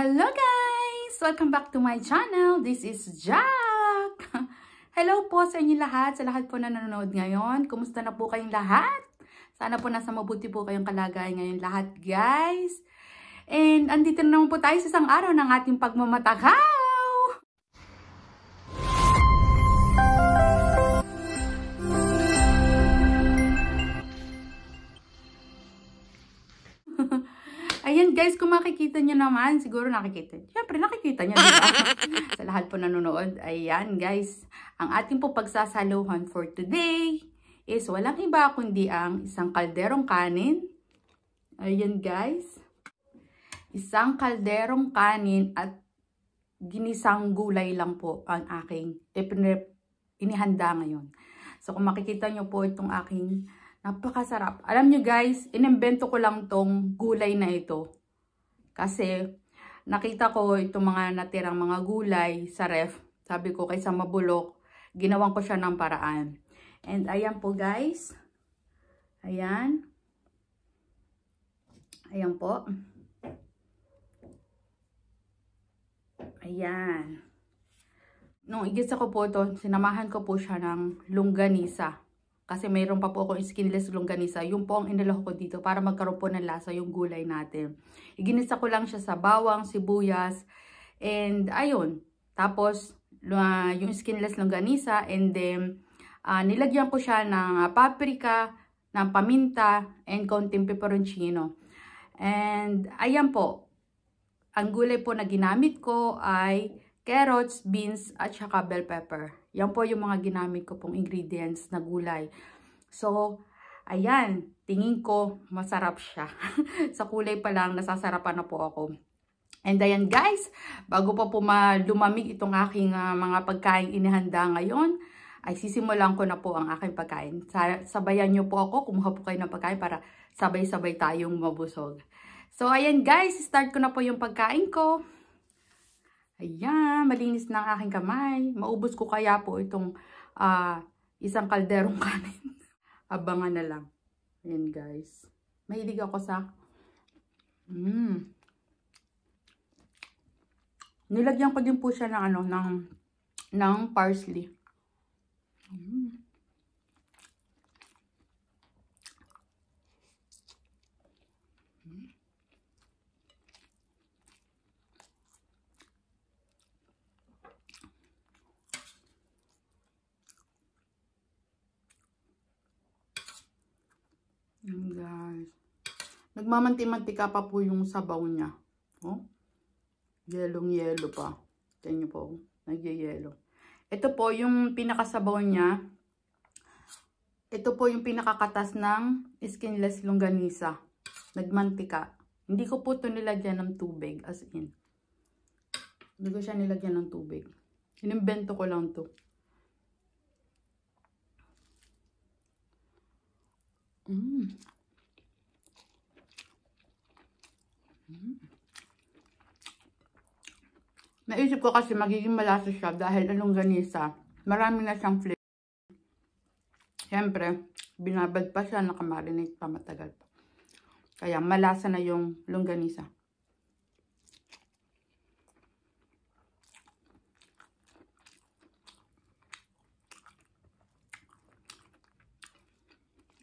Hello guys! Welcome back to my channel. This is Jack! Hello po sa inyo lahat, sa lahat po na nanonood ngayon. Kumusta na po kayong lahat? Sana po nasa mabuti po kayong kalagayan ngayon lahat guys. And andito na naman po tayo sa isang araw ng ating pagmamatakaw! Guys, kung makikita nyo naman, siguro nakikita. Siyempre nakikita nyo, diba? Sa lahat po nanonood. Ayan guys, ang ating po pagsasaluhan for today is walang iba kundi ang isang kalderong kanin. Ayan guys. Isang kalderong kanin at ginisang gulay lang po ang aking inihanda ngayon. So kung makikita nyo po itong aking Napakasarap. Alam nyo guys, inimbento ko lang tong gulay na ito. Kasi nakita ko itong mga natirang mga gulay sa ref. Sabi ko kaysa mabulok, ginawan ko siya ng paraan. And ayan po guys. Ayan. Ayan po. Ayan. Nung igisa ko po ito, sinamahan ko po siya ng longganisa. Kasi mayroon pa po akong skinless longganisa. Yung po ang inilako ko dito para magkaroon po ng lasa yung gulay natin. Iginisa ko lang siya sa bawang, sibuyas, and ayun. Tapos, uh, yung skinless longganisa, and then, uh, nilagyan ko siya ng paprika, ng paminta, and konting peperoncino. And, ayan po. Ang gulay po na ginamit ko ay carrots, beans, at saka bell pepper. Yan po yung mga ginamit ko pong ingredients na gulay. So, ayan, tingin ko masarap siya. Sa kulay pa lang, nasasarapan na po ako. And ayan guys, bago pa po lumamig itong aking uh, mga pagkain inihanda ngayon, ay sisimulan ko na po ang aking pagkain. Sabayan nyo po ako, kumuha po kayo ng pagkain para sabay-sabay tayong mabusog. So ayan guys, start ko na po yung pagkain ko. Ayan, malinis na ang aking kamay. Maubos ko kaya po itong uh, isang kalderong kanin. Abangan na lang. Ayan guys. Mahilig ako sa... Mm. Nilagyan ko din po siya ng ano, ng, ng parsley. Mm. Yan guys. Nagmamanti-mantika pa po yung sabaw niya. Oh. Yelong-yelo pa. Tignan niyo po. Nagyayelo. Ito po yung pinakasabaw niya. Ito po yung pinakakatas ng skinless longganisa. Nagmantika. Hindi ko po ito nilagyan ng tubig. As in. Hindi ko siya nilagyan ng tubig. Inimbento ko lang to. Mm. Mm. Naisip ko kasi magiging malasa siya dahil anong ganisa. Marami na siyang flavor. Siyempre, binabad pa siya, nakamarinate pa matagal pa. Kaya malasa na yung longganisa.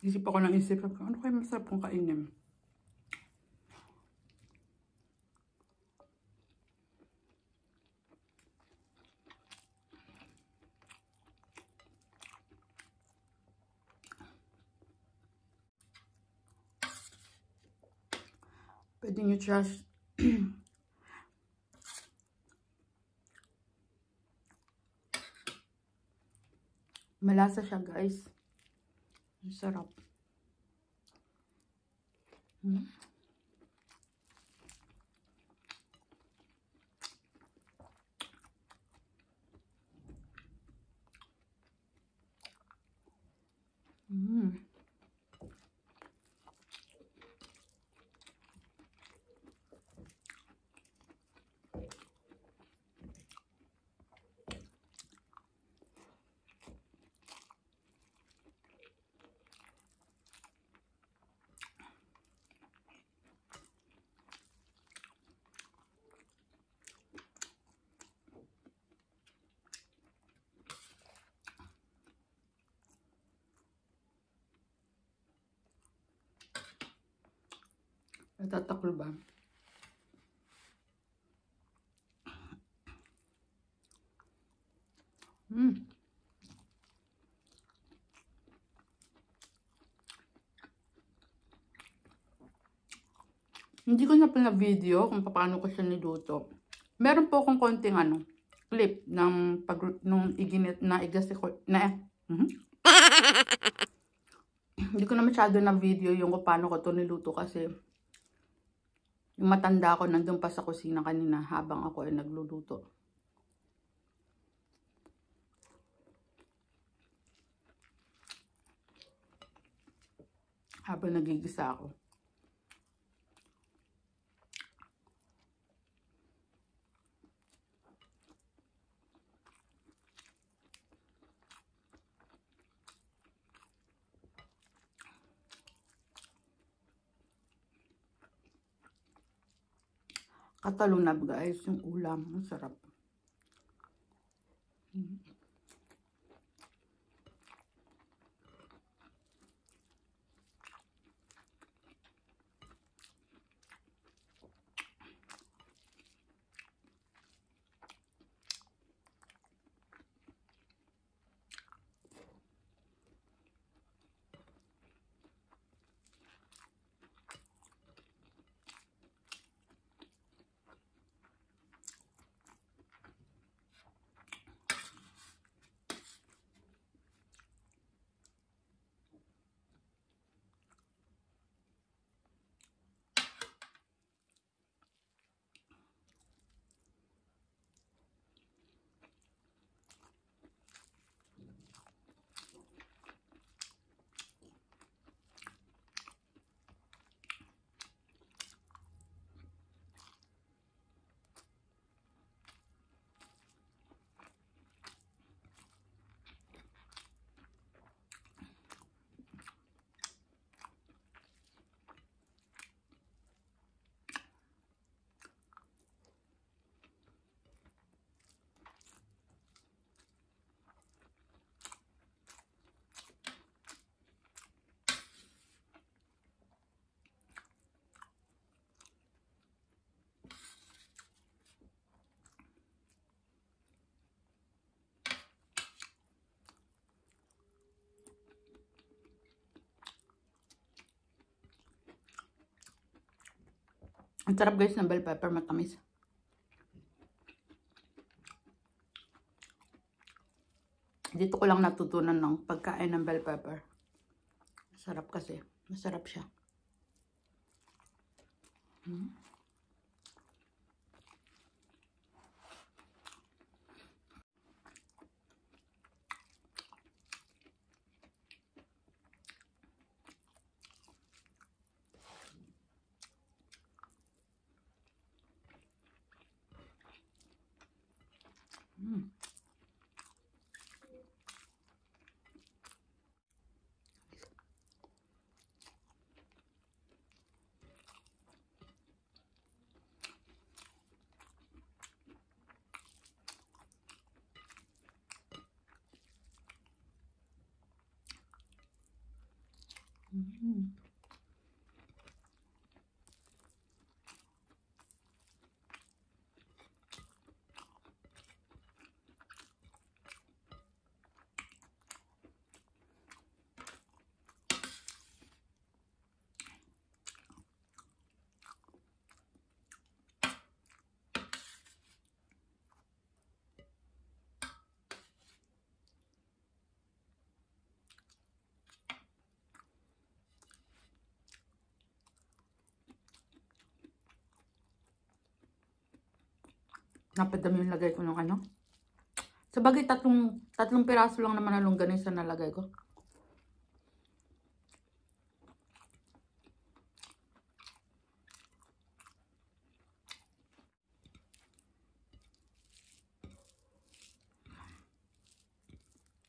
Isip ako ng isip. Ano kayo masarap kong kainin? Pwede nyo just malasa siya guys. Ang sarap. Hmm. Mm. Natataklo ba? Mm. Hindi ko na pala video kung paano ko siya niluto. Meron po akong konting ano, clip ng pag nung iginit na igasi ko na eh. Mm-hmm. Hindi ko na masyado na video yung kung paano ko to niluto kasi yung matanda ko nandun pa sa kusina kanina habang ako ay nagluluto. Habang nagigisa ako. Katalunab guys, yung ulam. Ang sarap. Mm. Ang sarap guys ng bell pepper, matamis. Dito ko lang natutunan ng pagkain ng bell pepper. Sarap kasi. Masarap siya. Hmm. Mm. Mm. Napadami yung lagay ko ng ano. Sa bagay, tatlong, tatlong piraso lang naman ang longganisa na nalagay ko.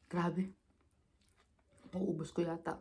Grabe. Mauubos ko yata.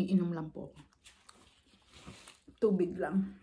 Iinom lang po ako. Tubig lang.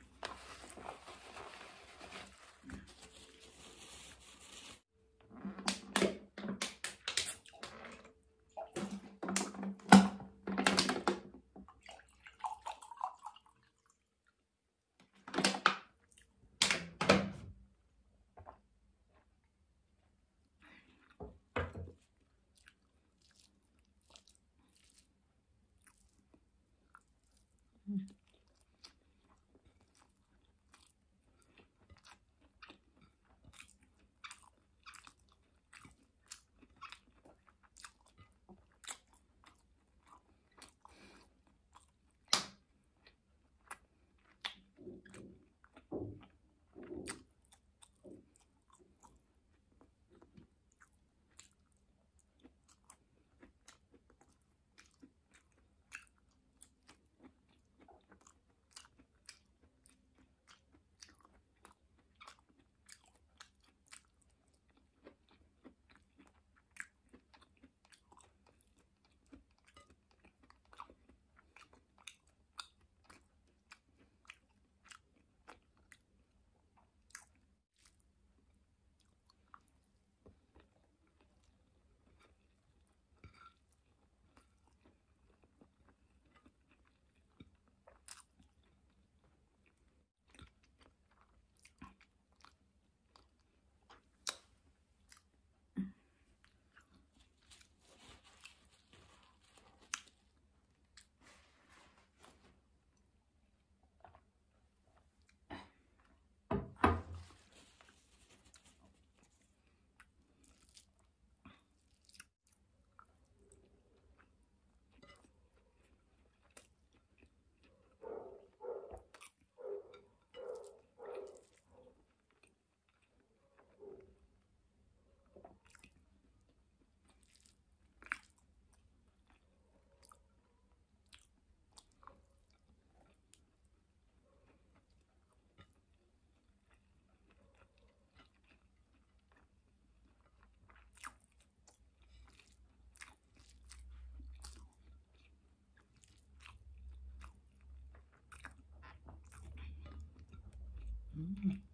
Mm.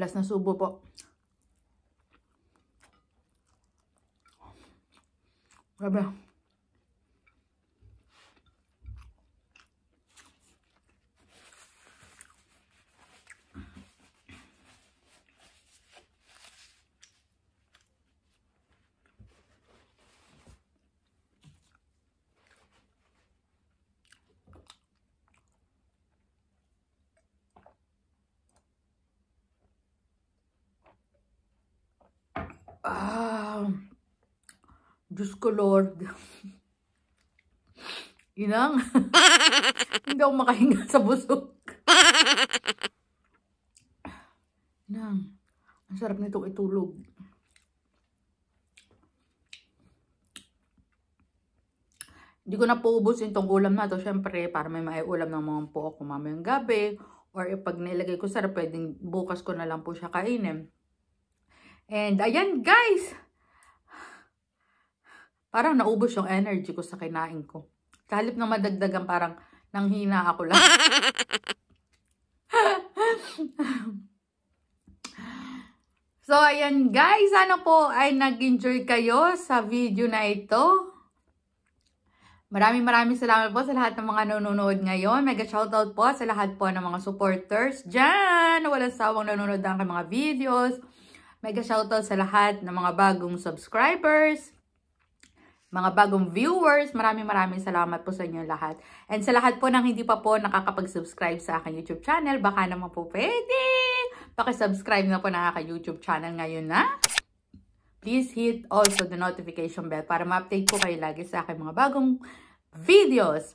Last na subo po. Grabe. Ah, Diyos ko Lord. Inang. Hindi ako makahinga sa busog. Inang. Ang sarap nitong itulog. Hindi ko na poubos yung tong ulam na to. Siyempre, para may maiulam ng mga po ako mamayang gabi. Or pag nilagay ko sarap, pwedeng bukas ko na lang po siya kainin. And ayan guys, parang naubos yung energy ko sa kinain ko. Kalip na madagdagan parang nanghina ako lang. so ayan guys, sana po ay nag-enjoy kayo sa video na ito. Maraming maraming salamat po sa lahat ng mga nanonood ngayon. Mega shoutout po sa lahat po ng mga supporters dyan. Walang sawang nanonood ng mga videos. Mega shoutout sa lahat ng mga bagong subscribers, mga bagong viewers. Maraming maraming salamat po sa inyo lahat. And sa lahat po ng hindi pa po nakakapag-subscribe sa aking YouTube channel, baka naman po pwede. Pakisubscribe na po ng aking YouTube channel ngayon na. Please hit also the notification bell para ma-update po kayo lagi sa aking mga bagong videos.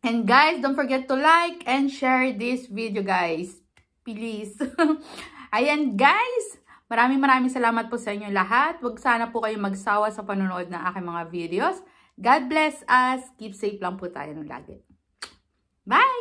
And guys, don't forget to like and share this video guys. Please. Ayan guys, Maraming maraming salamat po sa inyo lahat. Huwag sana po kayong magsawa sa panonood ng aking mga videos. God bless us. Keep safe lang po tayo ng lagi. Bye!